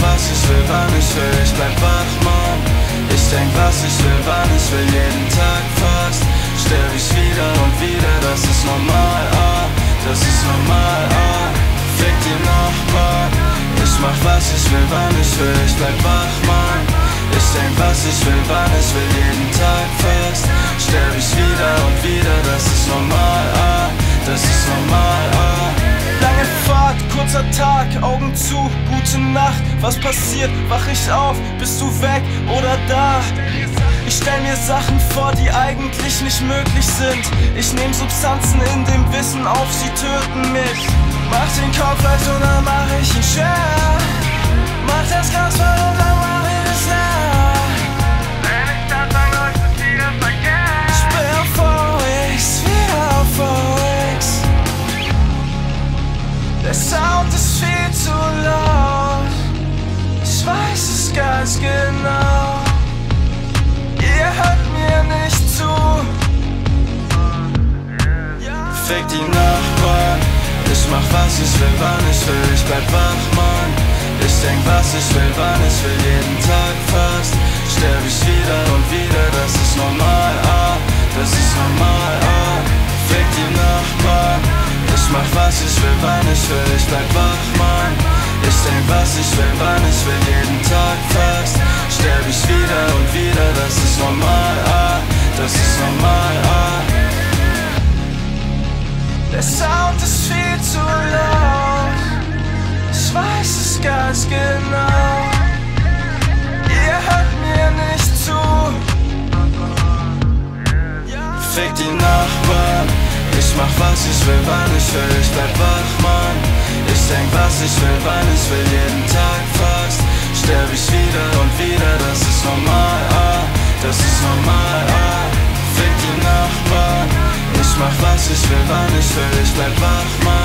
was ich will, wann ich will, ich bleib wach, Mann. Ich denk, was ich will, wann ich will, jeden Tag fast. Sterb ich wieder und wieder, das ist normal, ah, das ist normal, ah. Fick die Nachbarn. Ich mach, was ich will, wann ich will, ich bleib wach, Mann. Ich denk, was ich will, wann ich will, jeden Tag fast. Sterb ich wieder und wieder, das ist normal, ah, Tag, Augen zu, gute Nacht. Was passiert? Wach ich auf? Bist du weg oder da? Ich stell mir Sachen vor, die eigentlich nicht möglich sind. Ich nehm Substanzen in dem Wissen auf, sie töten mich. Mach den Kopf und dann mach ich ihn schwer. Fick die Nachbarn. Ich mach was ich will, wann ich will, ich bleib wach, Mann. Ich denk, was ich will, wann ich will, jeden Tag fast. Sterb ich wieder und wieder, das ist normal, ah, das ist normal, ah. Fick die Nachbarn. Ich mach was ich will, wann ich will, ich bleib wach, Mann. Ich denk, was ich will, wann ich will, jeden Tag fast. Sterb ich wieder und wieder, das ist normal, ah, mach was ich will, wann ich will, ich bleib wach, Mann. Ich denk, was ich will, wann ich will, jeden Tag fast. Sterb ich wieder und wieder, das ist normal, ah, das ist normal, ah. Fick die Nachbarn. Ich mach was ich will, wann ich will, ich bleib wach, Mann.